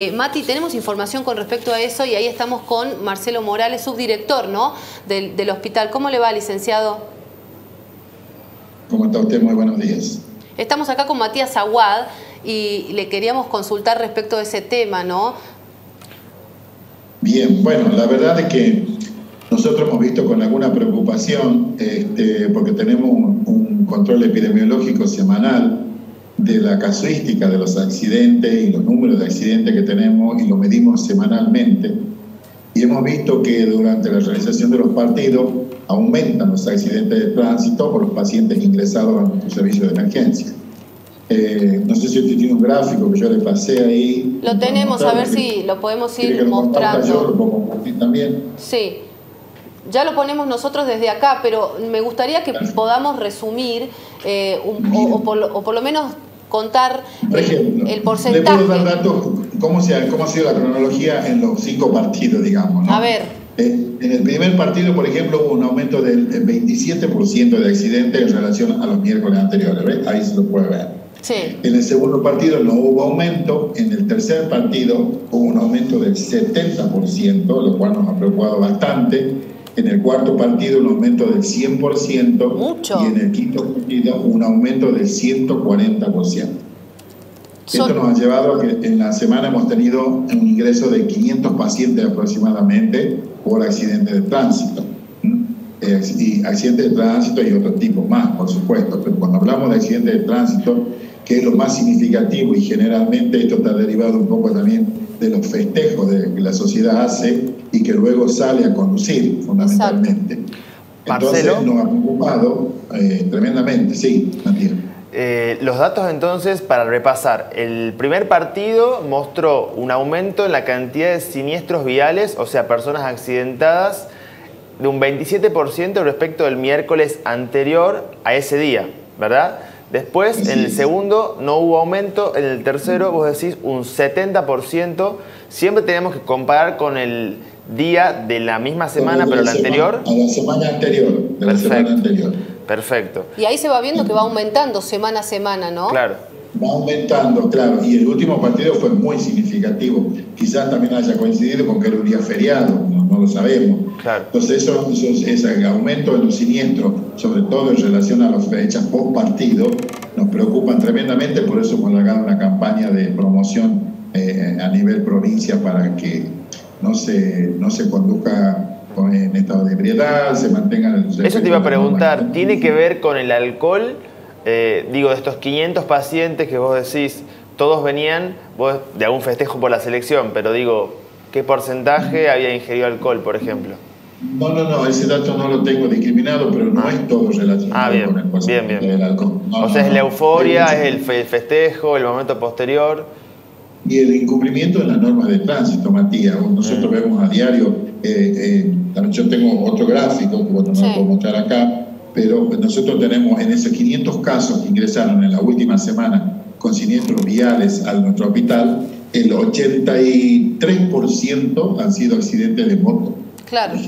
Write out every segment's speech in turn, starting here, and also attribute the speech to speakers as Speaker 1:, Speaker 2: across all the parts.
Speaker 1: Eh, Mati, tenemos información con respecto a eso y ahí estamos con Marcelo Morales, subdirector ¿no? del, del hospital. ¿Cómo le va, licenciado?
Speaker 2: ¿Cómo está usted? Muy buenos días.
Speaker 1: Estamos acá con Matías Aguad y le queríamos consultar respecto a ese tema, ¿no?
Speaker 2: Bien, bueno, la verdad es que nosotros hemos visto con alguna preocupación, este, porque tenemos un, un control epidemiológico semanal, de la casuística de los accidentes y los números de accidentes que tenemos y lo medimos semanalmente. Y hemos visto que durante la realización de los partidos aumentan los accidentes de tránsito por los pacientes ingresados a nuestro servicio de emergencia. Eh, no sé si usted tiene un gráfico que yo le pasé ahí.
Speaker 1: Lo tenemos, a ver si lo podemos ir mostrando.
Speaker 2: Yo lo puedo compartir también.
Speaker 1: Sí. Ya lo ponemos nosotros desde acá, pero me gustaría que podamos resumir eh, un, o, o, por, o por lo menos contar
Speaker 2: Por ejemplo,
Speaker 1: el, porcentaje.
Speaker 2: Le puedo dar datos, cómo, se ha, cómo ha sido la cronología en los cinco partidos, digamos. ¿no?
Speaker 1: A ver.
Speaker 2: Eh, en el primer partido, por ejemplo, hubo un aumento del 27% de accidentes en relación a los miércoles anteriores. ¿ves? Ahí se lo puede ver.
Speaker 1: Sí.
Speaker 2: En el segundo partido no hubo aumento. En el tercer partido hubo un aumento del 70%, lo cual nos ha preocupado bastante. En el cuarto partido un aumento del 100%
Speaker 1: Mucho.
Speaker 2: y en el quinto partido un aumento del 140%. Esto nos ha llevado a que en la semana hemos tenido un ingreso de 500 pacientes aproximadamente por accidentes de tránsito. Y accidentes de tránsito y otros tipos más, por supuesto. Pero cuando hablamos de accidentes de tránsito, que es lo más significativo y generalmente esto está derivado un poco también de los festejos de, que la sociedad hace y que luego sale a conducir, fundamentalmente. Entonces
Speaker 3: Marcelo.
Speaker 2: nos ha preocupado eh, tremendamente. Sí, Matías.
Speaker 3: Eh, los datos entonces, para repasar, el primer partido mostró un aumento en la cantidad de siniestros viales, o sea, personas accidentadas, de un 27% respecto del miércoles anterior a ese día, ¿verdad? Después,
Speaker 2: Sí.
Speaker 3: en el segundo no hubo aumento, en el tercero vos decís un 70%, siempre tenemos que comparar con el día de la misma semana, pero la anterior.
Speaker 2: A la semana anterior. De la
Speaker 3: Perfecto.
Speaker 2: semana anterior.
Speaker 3: Perfecto,
Speaker 1: Y ahí se va viendo que va aumentando semana a semana, ¿no?
Speaker 3: claro.
Speaker 2: Va aumentando, claro, y el último partido fue muy significativo. Quizás también haya coincidido con que era un día feriado, no, lo sabemos.
Speaker 3: Claro.
Speaker 2: Entonces, eso, eso- ese aumento de los siniestros, sobre todo en relación a las fechas post partido, nos preocupan tremendamente, por eso hemos largado una campaña de promoción eh, a nivel provincia para que no se, no se conduzca con- en estado de ebriedad, se mantenga el
Speaker 3: Eso te iba a preguntar, ¿tiene que ver con el alcohol? Eh, digo, de estos 500 pacientes que vos decís, todos venían vos, de algún festejo por la selección, pero digo, ¿qué porcentaje había ingerido alcohol, por ejemplo?
Speaker 2: No, no, no, ese dato no lo tengo discriminado, pero no
Speaker 3: Ah.
Speaker 2: es todo relacionado
Speaker 3: Ah, bien,
Speaker 2: con el porcentaje
Speaker 3: bien, bien.
Speaker 2: del alcohol. No,
Speaker 3: o sea,
Speaker 2: no,
Speaker 3: es la
Speaker 2: no.
Speaker 3: euforia, es el fe- festejo, el momento posterior.
Speaker 2: Y el incumplimiento de las normas de tránsito, Matías. Nosotros
Speaker 3: Mm.
Speaker 2: vemos a diario, eh, eh, también yo tengo otro gráfico, que bueno, no
Speaker 1: Sí.
Speaker 2: lo puedo mostrar acá, pero nosotros tenemos en esos 500 casos que ingresaron en la última semana con siniestros viales a nuestro hospital, el 83% han sido accidentes de moto,
Speaker 1: Claro.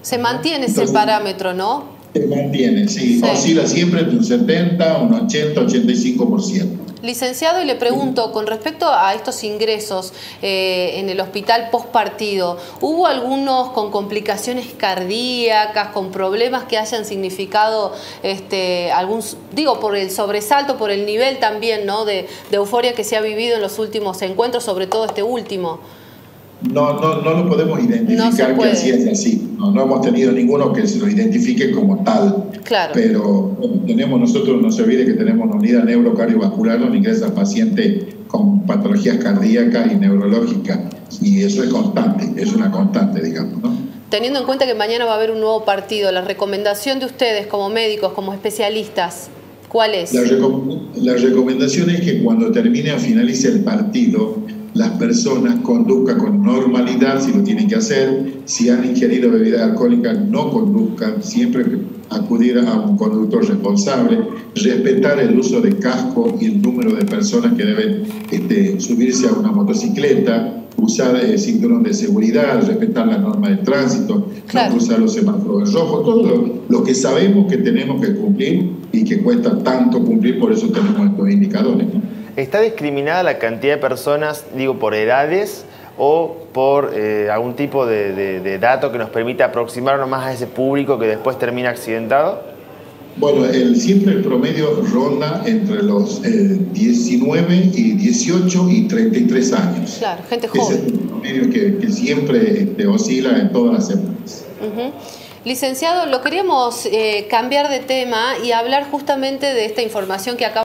Speaker 1: Se mantiene ese parámetro, ¿no?
Speaker 2: Se mantiene, sí,
Speaker 1: Sí.
Speaker 2: oscila siempre entre un 70, un 80, 85%.
Speaker 1: Licenciado, y le pregunto, con respecto a estos ingresos eh, en el hospital post partido, ¿hubo algunos con complicaciones cardíacas, con problemas que hayan significado este, algún, digo, por el sobresalto, por el nivel también ¿no? de, de euforia que se ha vivido en los últimos encuentros, sobre todo este último?
Speaker 2: No, no, no lo podemos
Speaker 1: No
Speaker 2: identificar que así es así. No, no hemos tenido ninguno que se lo identifique como tal.
Speaker 1: Claro.
Speaker 2: Pero bueno, tenemos nosotros, no se olvide que tenemos una unidad neurocardiovascular donde ingresa paciente con patologías cardíacas y neurológicas. Y eso es constante, es una constante, digamos, ¿no?
Speaker 1: Teniendo en cuenta que mañana va a haber un nuevo partido, la recomendación de ustedes como médicos, como especialistas, ¿cuál es?
Speaker 2: La, recom- la recomendación es que cuando termine o finalice el partido, las personas conduzcan con normalidad si lo tienen que hacer. Si han ingerido bebidas alcohólicas, no conduzcan. Siempre acudir a un conductor responsable. Respetar el uso de casco y el número de personas que deben este, subirse a una motocicleta. Usar eh, cinturón de seguridad, respetar las normas de tránsito,
Speaker 1: Claro.
Speaker 2: no cruzar los semáforos en rojo, todo lo, lo que sabemos que tenemos que cumplir y que cuesta tanto cumplir, por eso tenemos estos indicadores. ¿no?
Speaker 3: ¿Está discriminada la cantidad de personas, digo, por edades o por eh, algún tipo de, dato que nos permita aproximarnos más a ese público que después termina accidentado?
Speaker 2: Bueno, el, siempre el promedio ronda entre los 19 eh, y 18 y 33 años.
Speaker 1: Claro, gente joven.
Speaker 2: es el promedio que, siempre este, oscila en todas las semanas.
Speaker 1: Licenciado, lo queríamos eh, cambiar de tema y hablar justamente de esta información que acaba